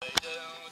Wejdę do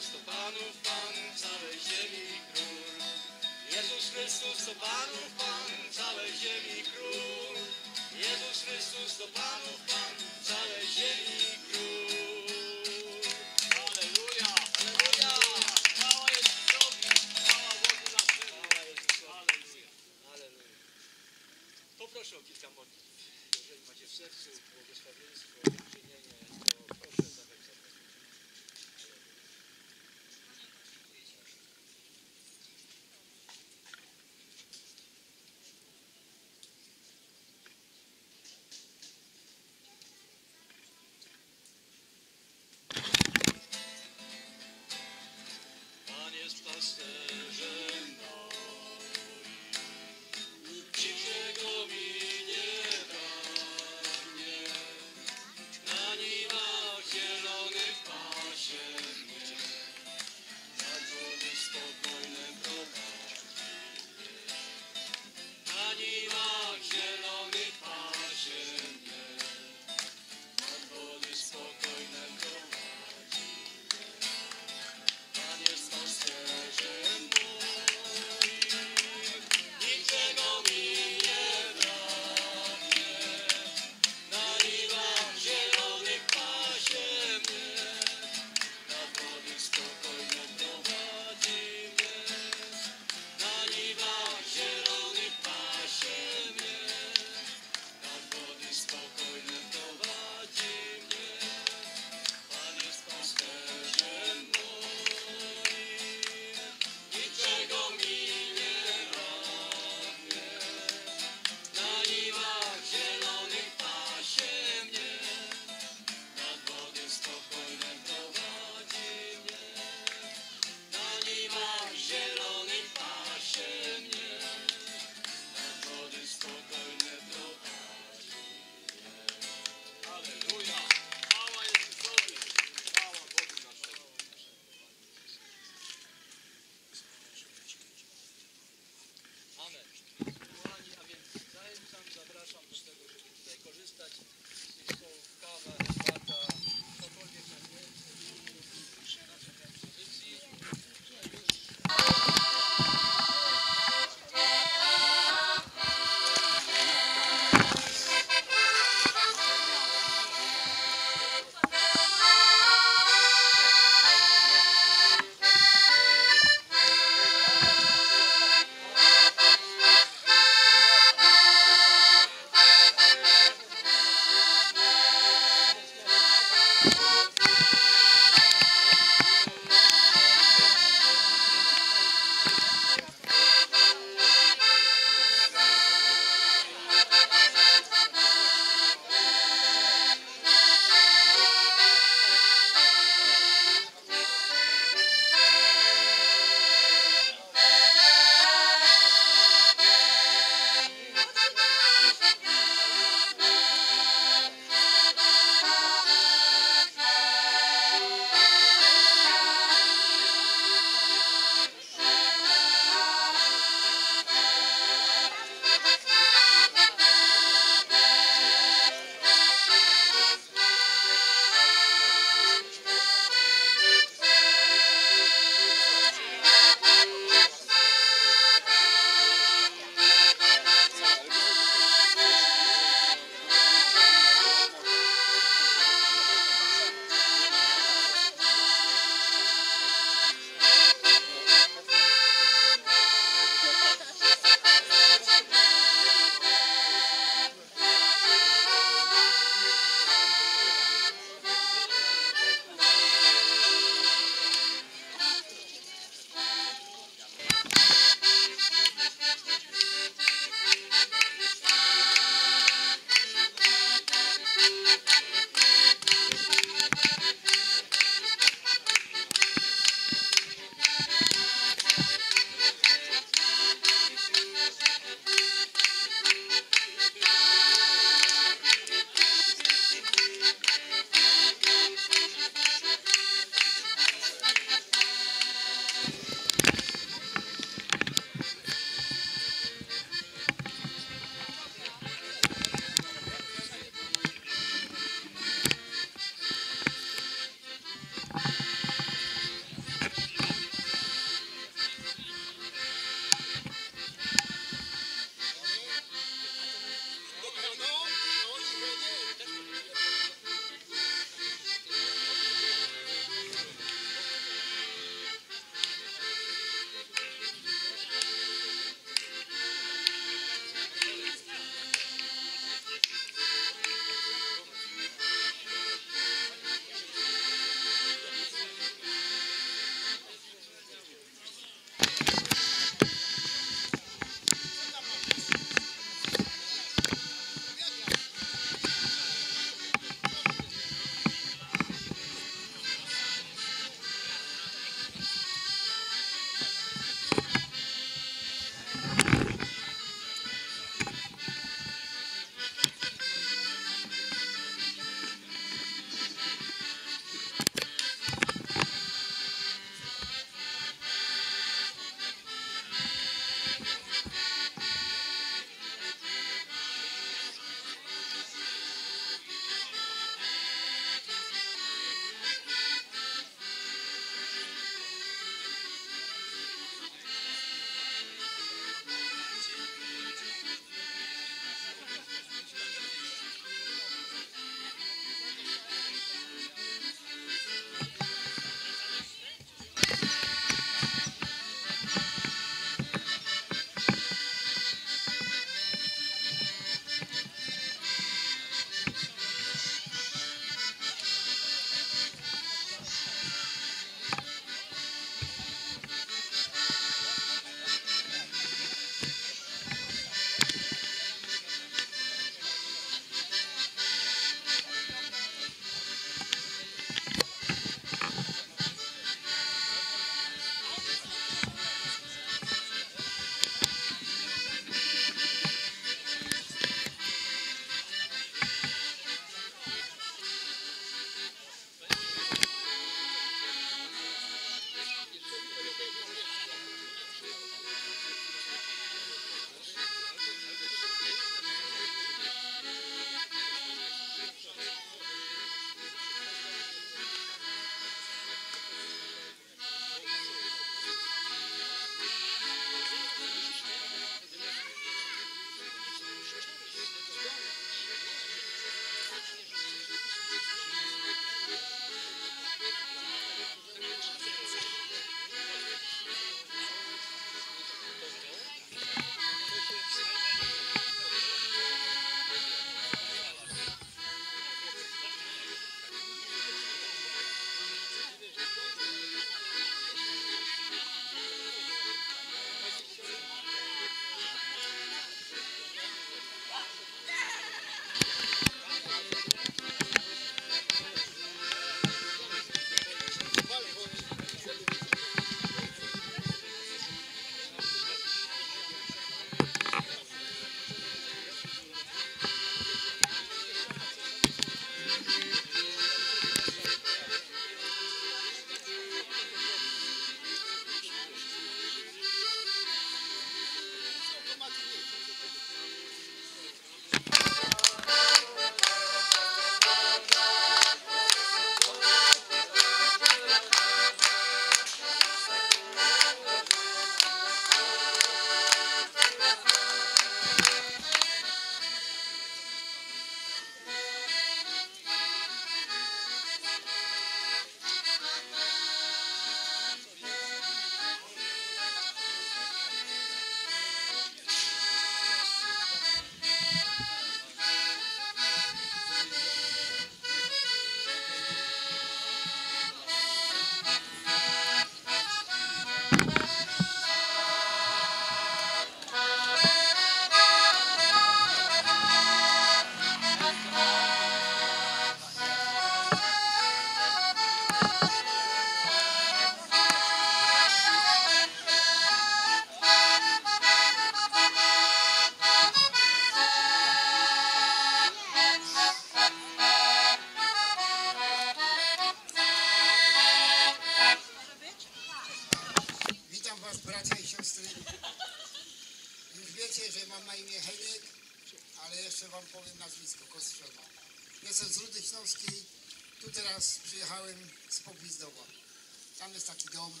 Tam jest taki dom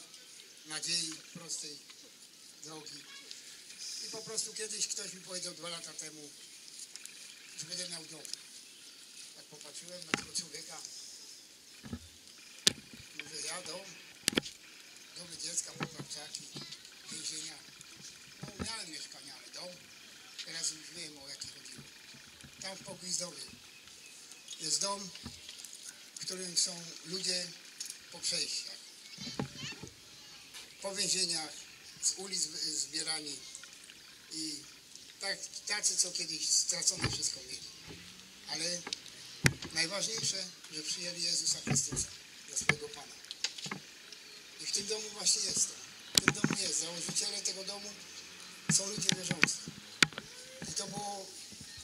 nadziei, prostej drogi. I po prostu kiedyś ktoś mi powiedział dwa lata temu, że będę miał dom. Jak popatrzyłem na tego człowieka, mówię, ja dom, domy dziecka, poprawczaki, więzienia. No miałem mieszkanie, ale dom, teraz już wiem o jaki chodziło. Tam w Pogwizdowie jest dom, w którym są ludzie po przejściach, po więzieniach, z ulic zbierani i tak, tacy, co kiedyś stracone wszystko mieli. Ale najważniejsze, że przyjęli Jezusa Chrystusa za swojego Pana. I w tym domu właśnie jestem. W tym domu jest. Założyciele tego domu są ludzie wierzący. I to było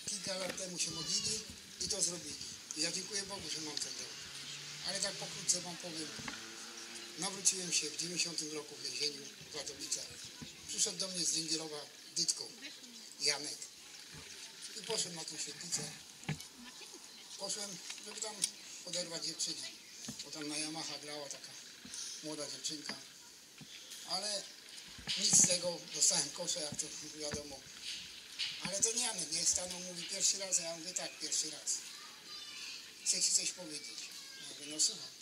kilka lat temu się modlili i to zrobili. I ja dziękuję Bogu, że mam ten dom. Ale tak pokrótce wam powiem. Nawróciłem się w 90 roku w więzieniu w Katowicach. Przyszedł do mnie z Węgierowa Dytką, Janek. I poszedłem na tą świetlicę. Poszłem, żeby tam poderwać dziewczyny. Bo tam na Yamaha grała taka młoda dziewczynka. Ale nic z tego, dostałem kosze, jak to wiadomo. Ale ten Janek nie stanął, mówi pierwszy raz, a ja mówię tak, pierwszy raz. Chcę ci coś powiedzieć. Ja mówię, no słucham.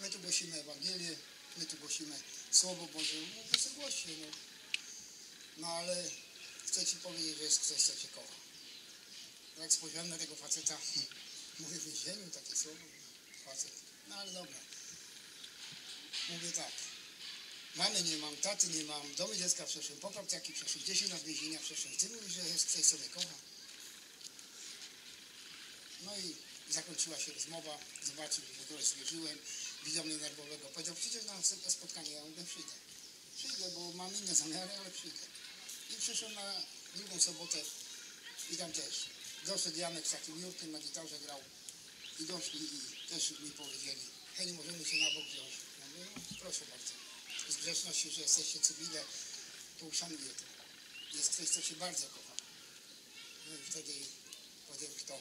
My tu głosimy Ewangelię, my tu głosimy Słowo Boże, no to sobie głoście, no. No ale chcę ci powiedzieć, że jest ktoś, co cię kocha. Jak spojrzałem na tego faceta, mówię w więzieniu takie słowo, facet. No ale dobra. Mówię tak. Mamy nie mam, taty nie mam, domy dziecka przeszłem, poprawciaki przeszłem, 10 lat więzienia przeszłem. Ty mówisz, że jest ktoś, co mnie kocha. No i zakończyła się rozmowa, zobaczył, że w ogóle zwierzyłem, widział mnie nerwowego. Powiedział, przyjdziesz na następne spotkanie, ja mówię, przyjdę. Przyjdę, bo mam inne zamiary, ale przyjdę. I przyszłem na drugą sobotę i tam też. Doszedł Janek z takim Jurkiem, na gitarze grał i doszli i też mi powiedzieli, hej, możemy się na bok wziąć. Ja mówię, no, proszę bardzo. Z grzeczności, że jesteście cywile, to uszanuję to. Jest ktoś, kto się bardzo kocha. No i wtedy powiedział, kto.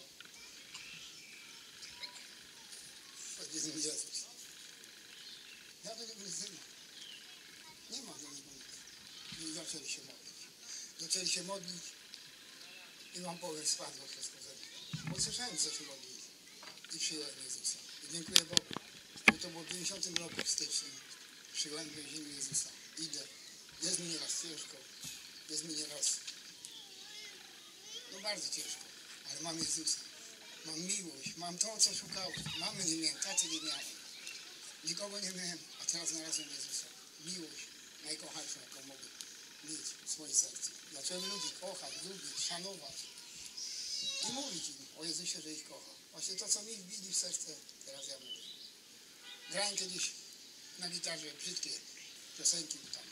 Mi Jezus. Ja niego nic nie mam. Mam do niego nic. I zaczęli się modlić. Zaczęli się modlić i wam powiem, spadło wszystko ze mnie. Bo słyszałem, co się modlili. I przyjąłem Jezusa. I dziękuję Bogu, to było w 90 roku w styczniu. Przyjąłem w więzieniu Jezusa. Idę. Jest mi nieraz ciężko. Jest mi nieraz no bardzo ciężko. Ale mam Jezusa. Mam miłość. Mam to, co szukałem. Mamy miałem, taty nie miałem. Nikogo nie miałem, a teraz znalazłem Jezusa. Miłość najkochańszą, jaką mogę mieć w swoim sercu. Zacząłem ludzi kochać, lubić, szanować i mówić im o Jezusie, że ich kocha. Właśnie to, co mi wbili w serce, teraz ja mówię. Grałem kiedyś na gitarze brzydkie piosenki, tam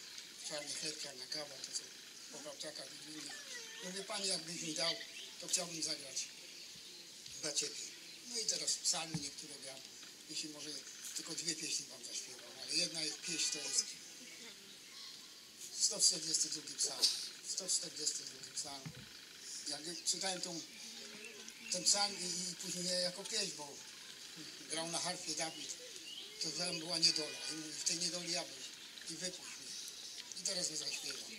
czarny chleb, czarna kawa, to co po Pawczakach i innych. Mówię, Panie, jakbyś mi dał, to chciałbym zagrać dla Ciebie. No i teraz psalmy niektóre gram, jeśli może tylko dwie pieśni Wam zaśpiewam, ale jedna jest pieśń, to jest 142 psalm. 142 psalm. Jak czytałem tą, ten psalm i, i później jako pieśń, bo grał na harfie Dawid, to tam była niedola. I mówi, w tej niedoli ja był. I wypuść mnie. I teraz my zaśpiewam.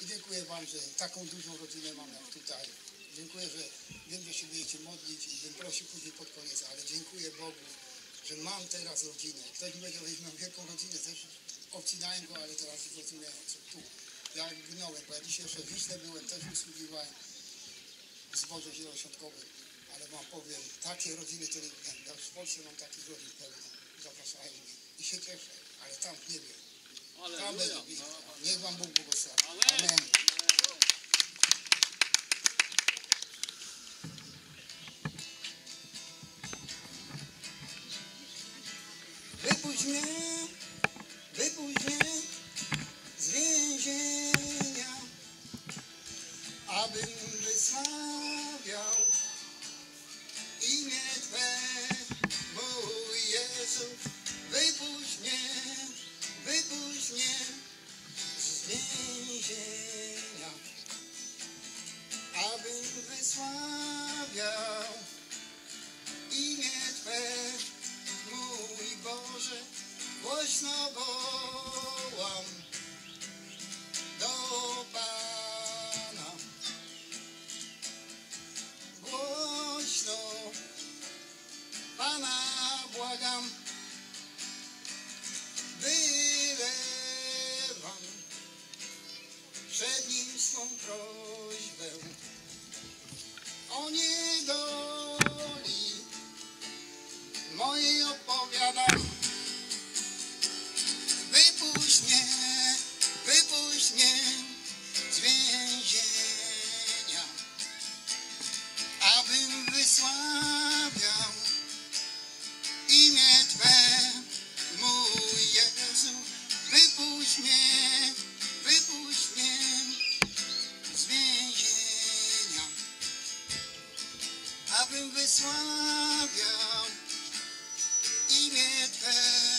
I dziękuję Wam, że taką dużą rodzinę mam jak tutaj. Dziękuję, że wiem, że się będziecie modlić i bym prosił później pod koniec, ale dziękuję Bogu, że mam teraz rodzinę. Ktoś mi powiedział, że mam wielką rodzinę, też obcinałem go, ale teraz zrozumiałem, co tu. Ja gnąłem, bo ja dzisiaj jeszcze Wiśle byłem, też usługiwałem w zborze zielonoświątkowym, ale wam powiem, takie rodziny, które ja już w Polsce mam takich rodzin pełno. Zapraszają mnie i się cieszę, ale tam w niebie. Tam będzie blisko. Niech Wam Bóg błogosławi. Amen. Amen. Sławiam imię Twe.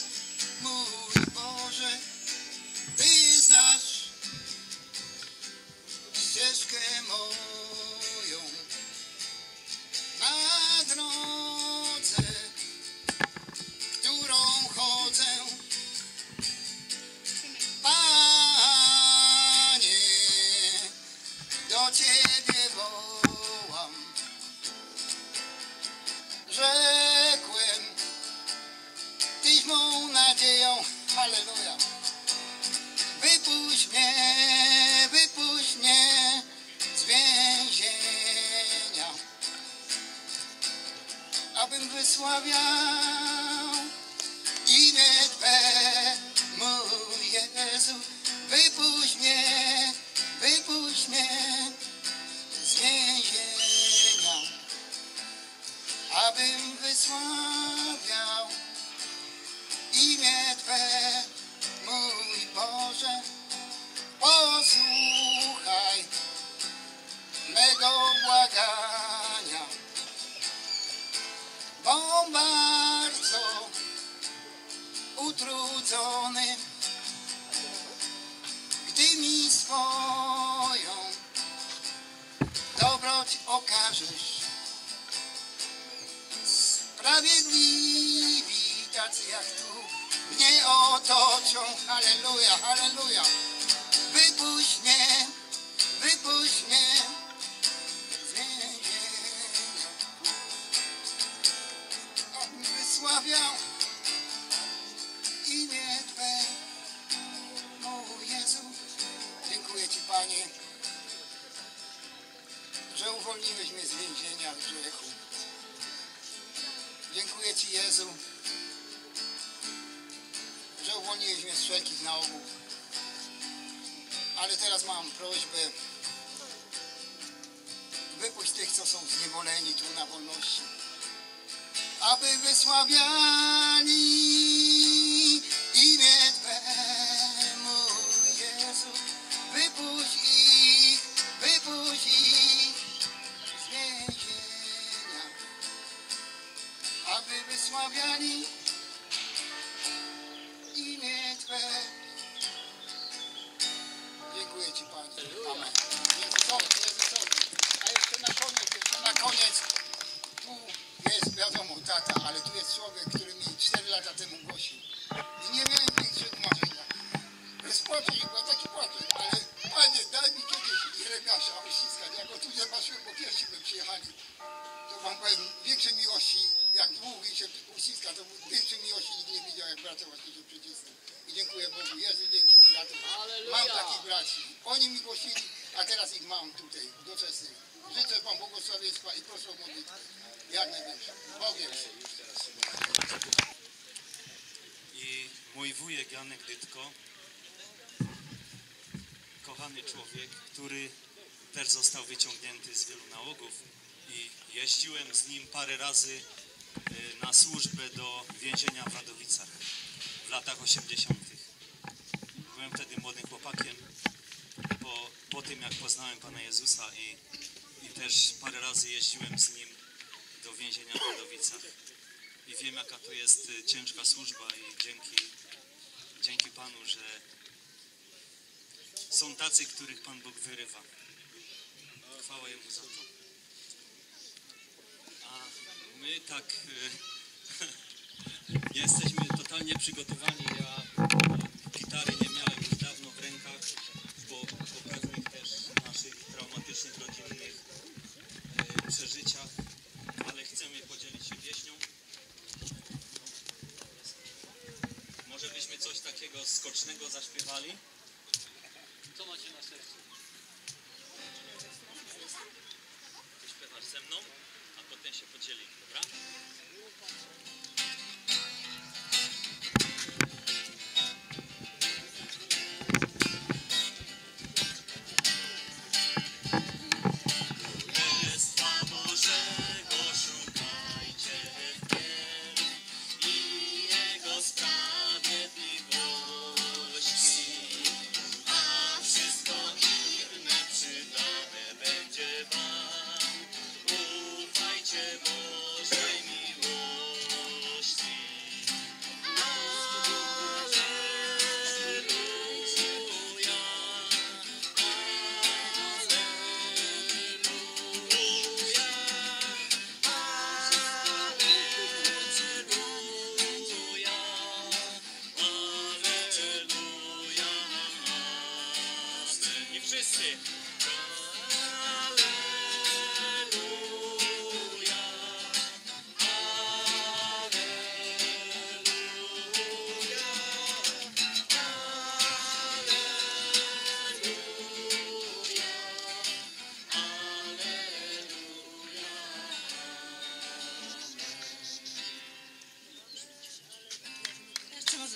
aby wysławiali imię Twe, mój Jezu. Wypuść ich, wypuść ich z więzienia, aby wysławiali wyciągnięty z wielu nałogów i jeździłem z nim parę razy e, na służbę do więzienia w Radowicach w latach 80. Byłem wtedy młodym chłopakiem po, po tym, jak poznałem Pana Jezusa i, i też parę razy jeździłem z nim do więzienia w Radowicach. I wiem, jaka to jest e, ciężka służba i dzięki, dzięki Panu, że są tacy, których Pan Bóg wyrywa chwała Jemu za to. A my tak e, jesteśmy totalnie przygotowani. Ja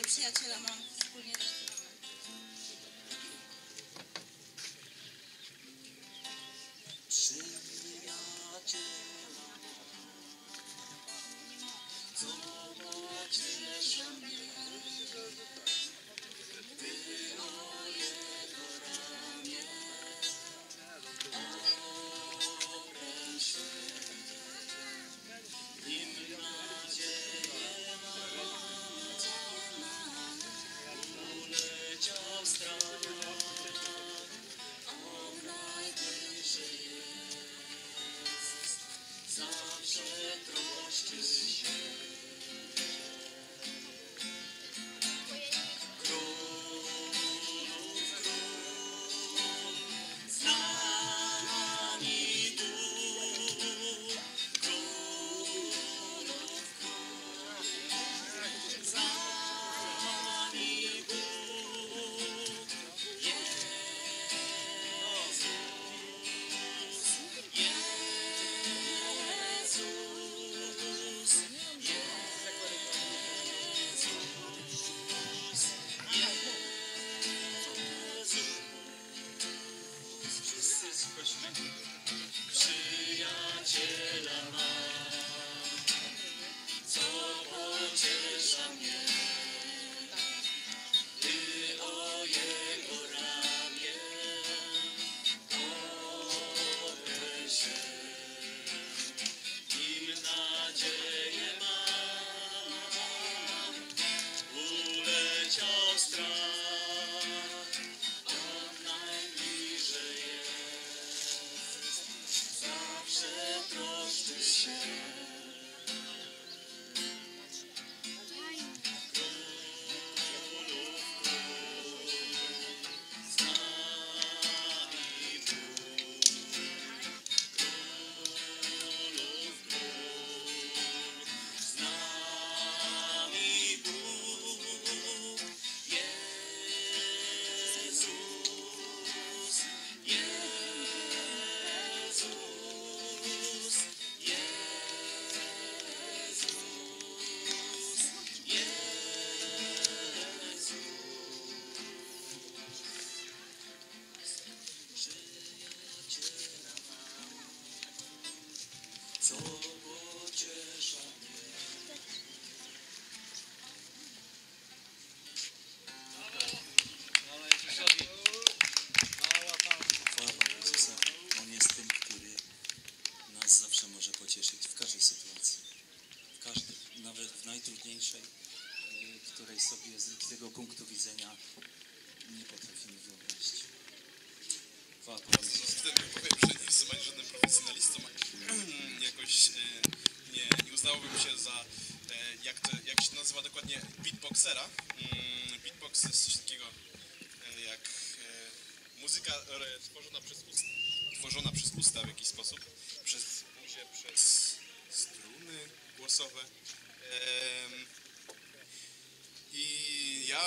przyjaciela mam wspólnie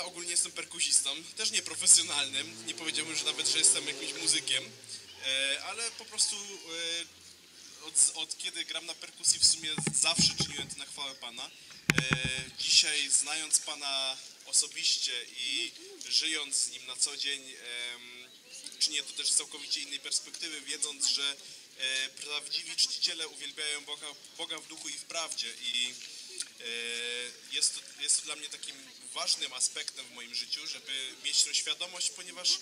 ja ogólnie jestem perkusistą, też nieprofesjonalnym, nie powiedziałbym, że nawet, że jestem jakimś muzykiem, e, ale po prostu e, od, od kiedy gram na perkusji w sumie zawsze czyniłem to na chwałę Pana. E, dzisiaj znając Pana osobiście i żyjąc z Nim na co dzień, czynię to też z całkowicie innej perspektywy, wiedząc, że prawdziwi czciciele uwielbiają Boga, Boga w duchu i w prawdzie i jest to, jest to dla mnie takim ważnym aspektem w moim życiu, żeby mieć tę świadomość, ponieważ e,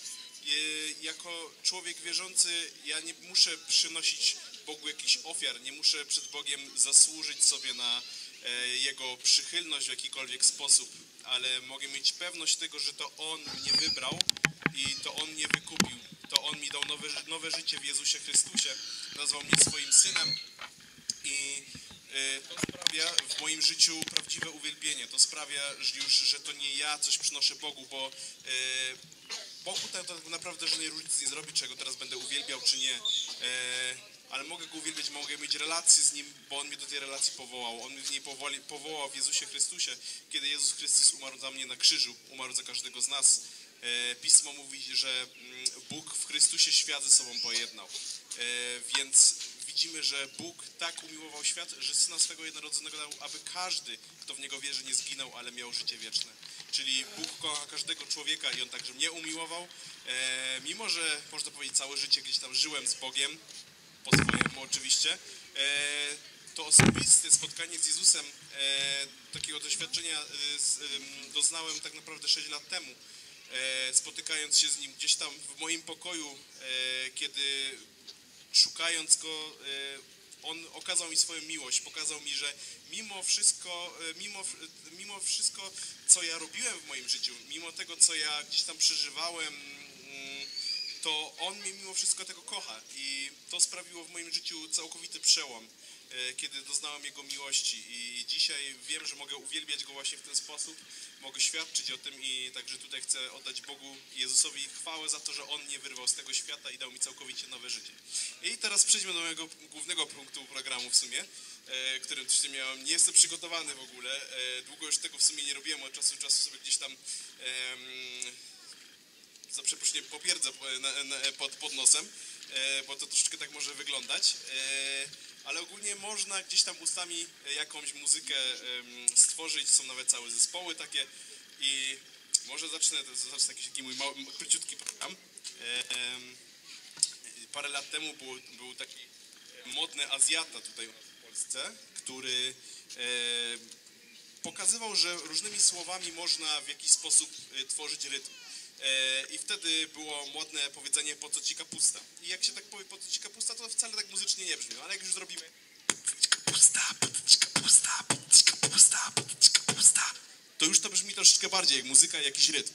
jako człowiek wierzący ja nie muszę przynosić Bogu jakichś ofiar, nie muszę przed Bogiem zasłużyć sobie na e, Jego przychylność w jakikolwiek sposób, ale mogę mieć pewność tego, że to On mnie wybrał i to On mnie wykupił, to On mi dał nowe, nowe życie w Jezusie Chrystusie, nazwał mnie swoim Synem i e, sprawia w moim życiu prawdziwe uwielbienie. To sprawia że już, że to nie ja coś przynoszę Bogu, bo e, Bogu tak, tak naprawdę żadnej różnicy nie zrobi, czego teraz będę uwielbiał, czy nie. E, ale mogę go uwielbiać, mogę mieć relacje z nim, bo on mnie do tej relacji powołał. On mnie w niej powoli, powołał w Jezusie Chrystusie, kiedy Jezus Chrystus umarł za mnie na krzyżu, umarł za każdego z nas. E, Pismo mówi, że mm, Bóg w Chrystusie świat ze sobą pojednał. Więc widzimy, że Bóg tak umiłował świat, że Syna swego jednorodzonego dał, aby każdy, kto w Niego wierzy, nie zginął, ale miał życie wieczne. Czyli Bóg kocha każdego człowieka i On także mnie umiłował. E, mimo, że można powiedzieć całe życie gdzieś tam żyłem z Bogiem, po swojemu oczywiście, e, to osobiste spotkanie z Jezusem, e, takiego doświadczenia e, z, em, doznałem tak naprawdę 6 lat temu, e, spotykając się z Nim gdzieś tam w moim pokoju, e, kiedy szukając Go, e, On okazał mi swoją miłość, pokazał mi, że mimo wszystko, e, mimo, mimo wszystko, co ja robiłem w moim życiu, mimo tego, co ja gdzieś tam przeżywałem, mm, to On mnie mimo wszystko tego kocha i to sprawiło w moim życiu całkowity przełom, kiedy doznałem Jego miłości. I dzisiaj wiem, że mogę uwielbiać Go właśnie w ten sposób, mogę świadczyć o tym i także tutaj chcę oddać Bogu Jezusowi chwałę za to, że On mnie wyrwał z tego świata i dał mi całkowicie nowe życie. I teraz przejdźmy do mojego głównego punktu programu w sumie, e, którym też nie miałem, nie jestem przygotowany w ogóle, e, długo już tego w sumie nie robiłem, od czasu do czasu sobie gdzieś tam em, za przeproszeniem popierdzę pod, pod nosem, e, bo to troszeczkę tak może wyglądać, e, ale ogólnie można gdzieś tam ustami e, jakąś muzykę stworzyć, są nawet całe zespoły takie i może zacznę, to zacznę jakiś taki mój mały, króciutki program. E, parę lat temu był, był taki modny Azjata tutaj w Polsce, który e, pokazywał, że różnymi słowami można w jakiś sposób e, tworzyć rytm. E, I wtedy było modne powiedzenie po co ci kapusta. I jak się tak powie po co ci kapusta, to wcale tak muzycznie nie brzmi. Ale jak już zrobimy kapusta, kapusta, kapusta, kapusta, to już to brzmi troszeczkę bardziej jak muzyka, jakiś rytm.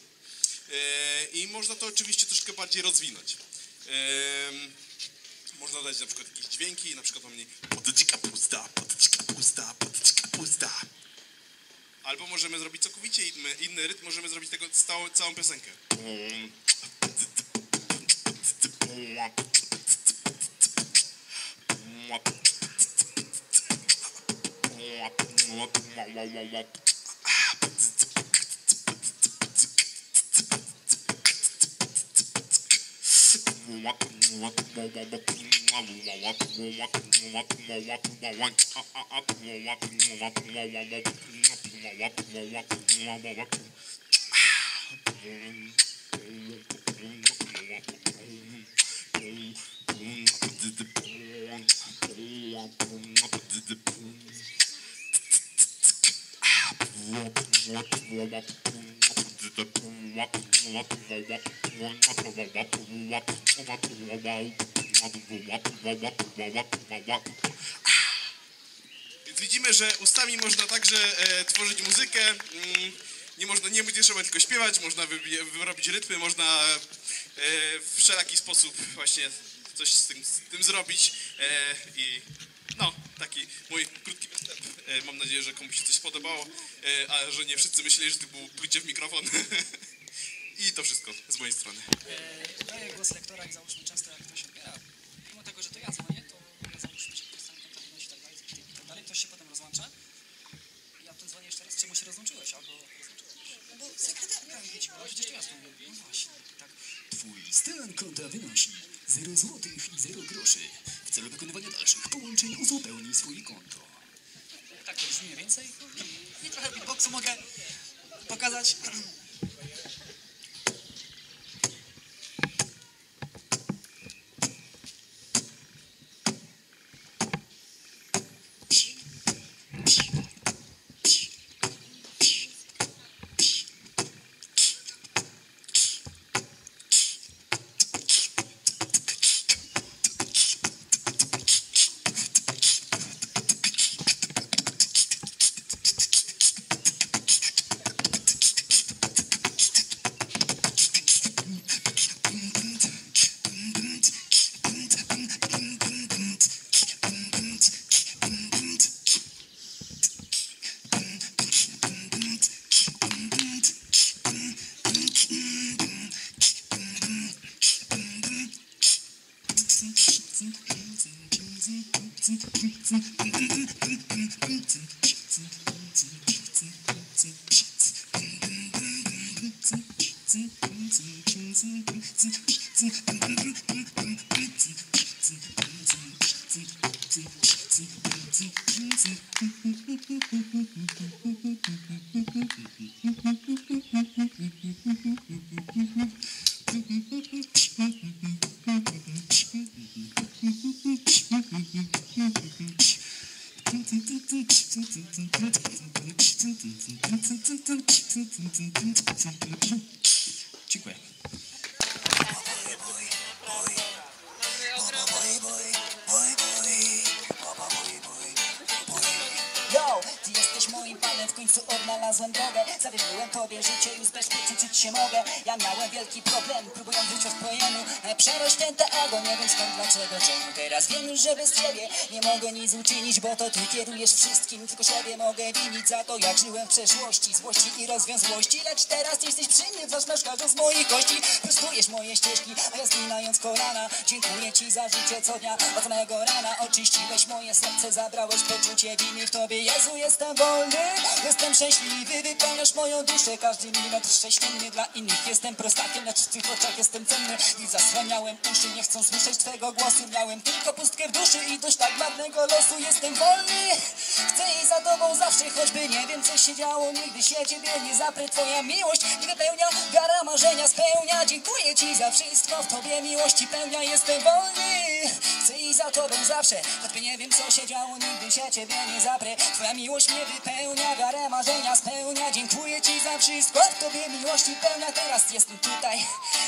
E, I można to oczywiście troszkę bardziej rozwinąć. Em, można dać na przykład jakieś dźwięki, na przykład mam nie podci kapusta, podci kapusta, podci kapusta. Albo możemy zrobić całkowicie inny, inny rytm, możemy zrobić tego całą, całą piosenkę. Więc widzimy, że ustami można także e, tworzyć muzykę. Mm, nie można, nie będzie trzeba tylko śpiewać, można wyrobić rytmy, można e, w wszelaki sposób właśnie coś z tym, z tym zrobić. E, I no, taki mój krótki występ. E, mam nadzieję, że komuś się coś spodobało, e, a że nie wszyscy myśleli, że to było pójdzie w mikrofon. I to wszystko z mojej strony. E, daję głos lektora i załóżmy często jak ktoś odbiera, mimo tego, że to ja dzwonię, to ja załóżmy się ktoś tam kontaktność i tak dalej, i tak dalej, ktoś się potem rozłącza. I Ja w tym dzwonię jeszcze raz, czemu się rozłączyłeś, albo rozłączyłeś. No bo mówiła, przecież to mówię. No właśnie, tak. Twój stan konta wynosi 0 złotych i 0 groszy. W celu wykonywania dalszych połączeń uzupełnij swoje konto. Tak to brzmi więcej. I trochę beatboxu mogę pokazać. Zawierzyłem tobie życie, już bezpieczyć się mogę. Ja miałem wielki problem, próbując żyć od pojemu e, Przerośnięte ego, nie wiem skąd, dlaczego, czemu Teraz wiem już, że bez ciebie nie mogę nic uczynić Bo to ty kierujesz wszystkim, tylko siebie mogę winić Za to jak żyłem w przeszłości, złości i rozwiązłości Lecz teraz jesteś przy mnie, zaznasz każdą z moich kości. Prostujesz moje ścieżki, a ja zginając kolana. Dziękuję ci za życie co dnia, od mego rana. Oczyściłeś moje serce, zabrałeś poczucie winy w tobie. Jezu, jestem wolny, jestem szczęśliwy Wypełniasz moją duszę, każdy minut szczęśliwy dla innych. Jestem prostakiem, lecz w twych oczach jestem cenny. I zasłaniałem uszy, nie chcą słyszeć twego głosu. Miałem tylko pustkę w duszy i dość tak marnego losu. Jestem wolny, chcę i za tobą zawsze Choćby nie wiem co się działo, nigdy się ciebie nie zaprę Twoja miłość nie wypełnia, wiara marzenia. Spełnia. Dziękuję ci za wszystko, w tobie. Miłości pełnia. Jestem wolny, chcę i za tobą zawsze Choćby nie wiem co się działo, nigdy się ciebie nie zaprę Twoja miłość mnie wypełnia, wiarę marzenia spełnia. Dziękuję ci za wszystko, w tobie miłości pełnia Teraz jestem tutaj.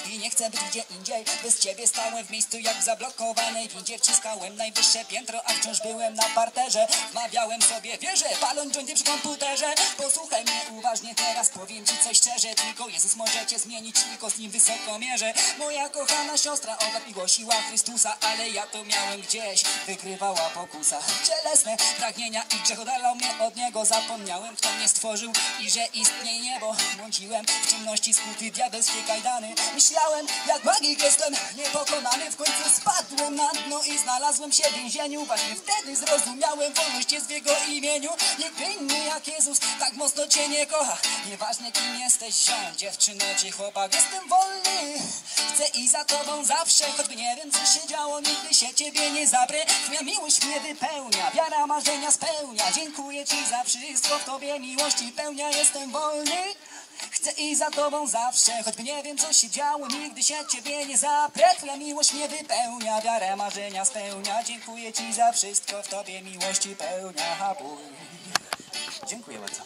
I nie chcę być gdzie indziej Bez ciebie stałem w miejscu jak w zablokowanej windzie Wciskałem najwyższe piętro, a wciąż byłem na parterze. Wmawiałem sobie wierzę, paląc jointy przy komputerze. Posłuchaj mnie uważnie, teraz powiem ci coś szczerze. Tylko Jezus może cię zmienić, tylko z nim wysoko mierzę. Moja kochana siostra od lat mi głosiła Chrystusa Ale ja to miałem gdzieś, wykrywała pokusa Cielesne pragnienia i grzech mnie od Niego. Zapomniałem kto mnie stworzył i że istnieje niebo. Błądziłem w ciemności skuty diabelskie kajdany. Myślałem jak magik jestem niepokonany. W końcu spadłem na dno i znalazłem się w więzieniu. Właśnie wtedy zrozumiałem wolność jest w Jego imieniu. Nikt inny jak Jezus tak mocno Cię nie kocha. Nieważne kim jesteś, ziom, dziewczyno czy chłopak Jestem wolny, chcę i za Tobą zawsze Choćby nie wiem co się działo, nigdy się Ciebie nie zabrę. Twoja miłość mnie wypełnia, wiara marzenia spełnia. Dziękuję Ci za wszystko, w Tobie miłości pełnia. Jestem wolny Chcę i za tobą zawsze, choćby nie wiem co się działo, nigdy się ciebie nie zaprę. Twoja miłość mnie wypełnia, wiarę marzenia spełnia. Dziękuję ci za wszystko, w tobie miłości pełnia. Bój. Dziękuję bardzo.